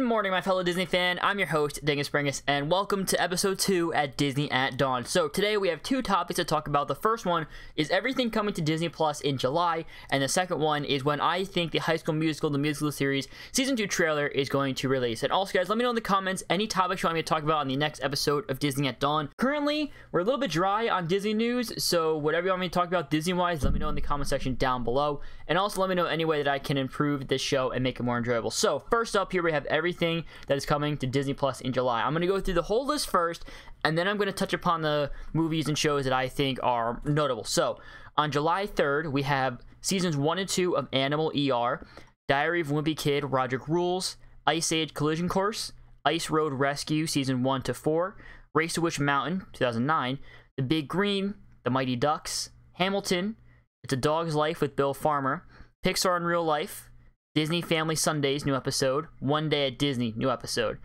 Good morning, my fellow Disney fan. I'm your host, Dingus Bringus, and welcome to episode 2 at Disney at Dawn. So, today we have two topics to talk about. The first one is everything coming to Disney Plus in July, and the second one is when I think the High School Musical, the musical series, season 2 trailer is going to release. And also, guys, let me know in the comments any topics you want me to talk about on the next episode of Disney at Dawn. Currently, we're a little bit dry on Disney news, so whatever you want me to talk about Disney wise, let me know in the comment section down below. And also, let me know any way that I can improve this show and make it more enjoyable. So, first up, here we have everything that is coming to Disney Plus in July. I'm going to go through the whole list first, and then I'm going to touch upon the movies and shows that I think are notable. So, on July 3rd, we have seasons 1 and 2 of Animal ER, Diary of Wimpy Kid, Roderick Rules, Ice Age Collision Course, Ice Road Rescue Season 1 to 4, Race to Witch Mountain 2009, The Big Green, The Mighty Ducks, Hamilton, It's a Dog's Life with Bill Farmer, Pixar in Real Life, Disney Family Sundays, new episode. One Day at Disney, new episode.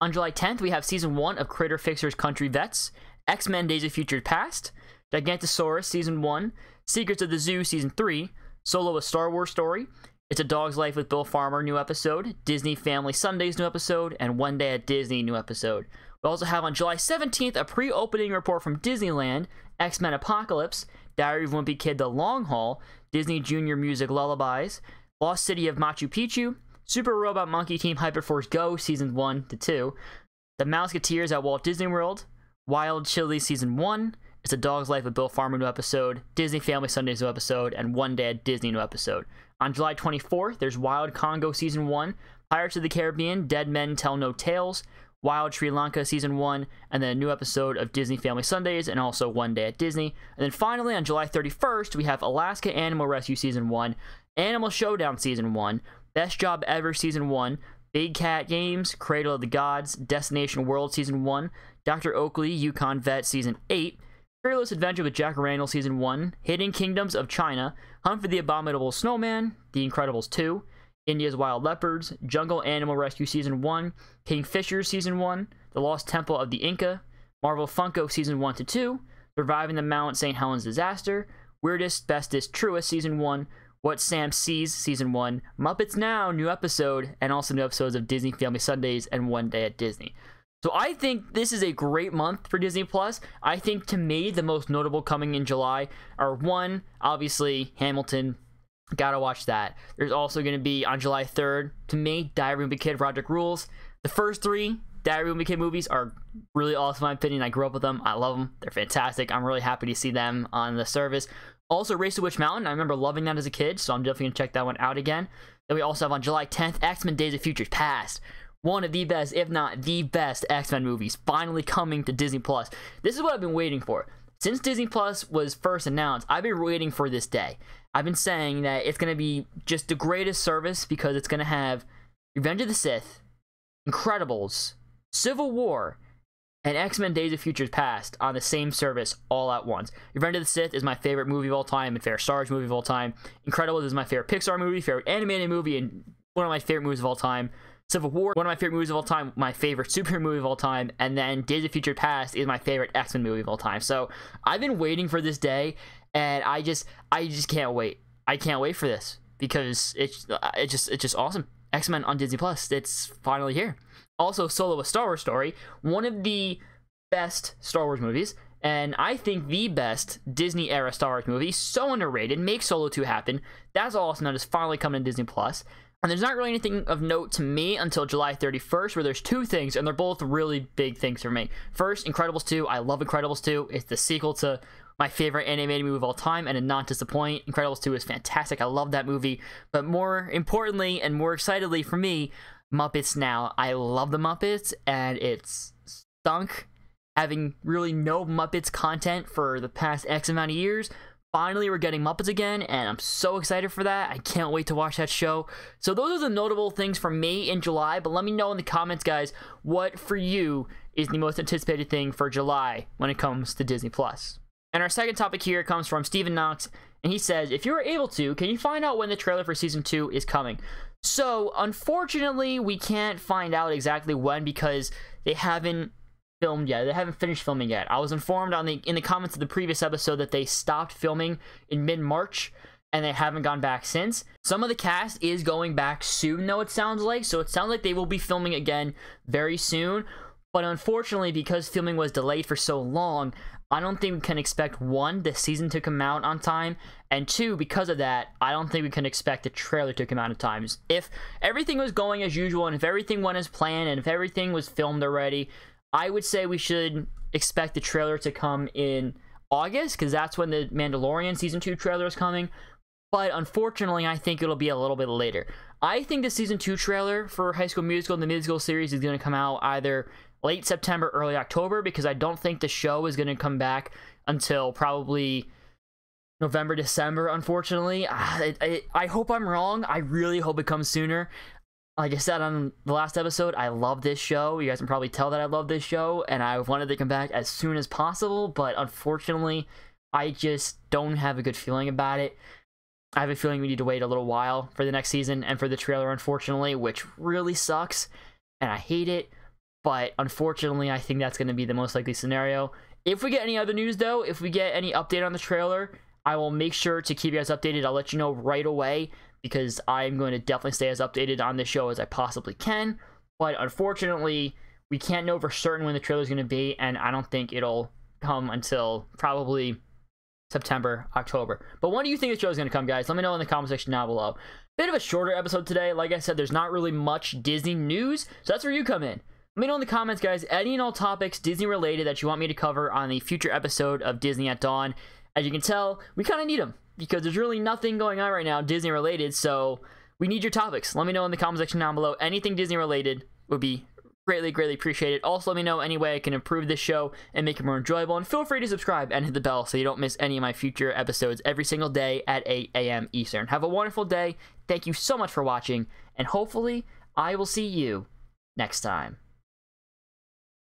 On July 10th, we have season 1 of Critter Fixers Country Vets, X Men Days of Future Past, Gigantosaurus Season 1, Secrets of the Zoo Season 3, Solo a Star Wars Story, It's a Dog's Life with Bill Farmer, new episode, Disney Family Sundays, new episode, and One Day at Disney, new episode. We also have on July 17th a pre opening report from Disneyland, X Men Apocalypse, Diary of Wimpy Kid The Long Haul, Disney Junior Music Lullabies, Lost City of Machu Picchu, Super Robot Monkey Team Hyperforce Go Seasons 1 to 2, The Mouseketeers at Walt Disney World, Wild Chile Season 1, It's a Dog's Life with Bill Farmer new episode, Disney Family Sundays new episode, and One Day at Disney new episode. On July 24th, there's Wild Congo Season 1, Pirates of the Caribbean, Dead Men Tell No Tales, Wild Sri Lanka Season 1, and then a new episode of Disney Family Sundays, and also One Day at Disney. And then finally, on July 31st, we have Alaska Animal Rescue Season 1, Animal Showdown Season 1, Best Job Ever Season 1, Big Cat Games, Cradle of the Gods, Destination World Season 1, Dr. Oakley, Yukon Vet Season 8, Fearless Adventure with Jack Randall Season 1, Hidden Kingdoms of China, Hunt for the Abominable Snowman, The Incredibles 2, India's Wild Leopards, Jungle Animal Rescue Season 1, Kingfisher Season 1, The Lost Temple of the Inca, Marvel Funko Season 1 to 2, Surviving the Mount St. Helens Disaster, Weirdest, Bestest, Truest Season 1, what Sam Sees Season 1, Muppets Now, new episode, and also new episodes of Disney Family Sundays and One Day at Disney. So I think this is a great month for Disney Plus. I think to me the most notable coming in July are one, obviously Hamilton. Gotta watch that. There's also gonna be on July 3rd, to me, Diary of a Kid, Roderick Rules. The first three Diary of a Kid movies are really awesome in my opinion. I grew up with them. I love them. They're fantastic. I'm really happy to see them on the service. Also, Race to Witch Mountain. I remember loving that as a kid, so I'm definitely gonna check that one out again. Then we also have on July 10th, X Men Days of Future Past. One of the best, if not the best, X Men movies finally coming to Disney Plus. This is what I've been waiting for. Since Disney Plus was first announced, I've been waiting for this day. I've been saying that it's gonna be just the greatest service because it's gonna have Revenge of the Sith, Incredibles, Civil War, and X Men Days of Futures Past on the same service all at once. Revenge of the Sith is my favorite movie of all time and favorite Star Wars movie of all time. Incredibles is my favorite Pixar movie, favorite animated movie, and one of my favorite movies of all time. Civil War, one of my favorite movies of all time, my favorite superhero movie of all time, and then Days of Future Past is my favorite X Men movie of all time. So I've been waiting for this day, and I just, I just can't wait. I can't wait for this because it's, uh, it's just, it's just awesome. X Men on Disney Plus. It's finally here also Solo a Star Wars story, one of the best Star Wars movies, and I think the best Disney era Star Wars movie. So underrated. Make Solo 2 happen. That's awesome. That is finally coming to Disney Plus. And there's not really anything of note to me until July 31st, where there's two things, and they're both really big things for me. First, Incredibles 2. I love Incredibles 2. It's the sequel to my favorite animated movie of all time, and a not disappoint. Incredibles 2 is fantastic. I love that movie. But more importantly, and more excitedly for me, Muppets now. I love the Muppets, and it's stunk having really no Muppets content for the past X amount of years. Finally, we're getting Muppets again, and I'm so excited for that. I can't wait to watch that show. So, those are the notable things for me in July. But let me know in the comments, guys, what for you is the most anticipated thing for July when it comes to Disney Plus. And our second topic here comes from Stephen Knox, and he says, If you are able to, can you find out when the trailer for season two is coming? So, unfortunately, we can't find out exactly when because they haven't filmed yet. They haven't finished filming yet. I was informed on the in the comments of the previous episode that they stopped filming in mid-March and they haven't gone back since. Some of the cast is going back soon, though, it sounds like. So it sounds like they will be filming again very soon. But unfortunately, because filming was delayed for so long, I don't think we can expect one, the season to come out on time, and two, because of that, I don't think we can expect the trailer to come out on time. If everything was going as usual, and if everything went as planned, and if everything was filmed already, I would say we should expect the trailer to come in August, because that's when the Mandalorian season two trailer is coming but unfortunately, I think it'll be a little bit later. I think the season two trailer for High School Musical and the musical series is going to come out either late September, early October, because I don't think the show is going to come back until probably November, December, unfortunately. Ah, I, I, I hope I'm wrong. I really hope it comes sooner. Like I said on the last episode, I love this show. You guys can probably tell that I love this show, and I wanted to come back as soon as possible, but unfortunately, I just don't have a good feeling about it. I have a feeling we need to wait a little while for the next season and for the trailer, unfortunately, which really sucks, and I hate it. But unfortunately, I think that's going to be the most likely scenario. If we get any other news, though, if we get any update on the trailer, I will make sure to keep you guys updated. I'll let you know right away because I'm going to definitely stay as updated on this show as I possibly can. But unfortunately, we can't know for certain when the trailer is going to be, and I don't think it'll come until probably September, October. But when do you think the show is going to come, guys? Let me know in the comment section down below. Bit of a shorter episode today. Like I said, there's not really much Disney news, so that's where you come in. Let me know in the comments, guys, any and all topics Disney related that you want me to cover on the future episode of Disney at Dawn. As you can tell, we kind of need them because there's really nothing going on right now Disney related, so we need your topics. Let me know in the comment section down below. Anything Disney related would be Greatly, greatly appreciated. Also, let me know any way I can improve this show and make it more enjoyable. And feel free to subscribe and hit the bell so you don't miss any of my future episodes every single day at 8 a.m. Eastern. Have a wonderful day. Thank you so much for watching. And hopefully, I will see you next time.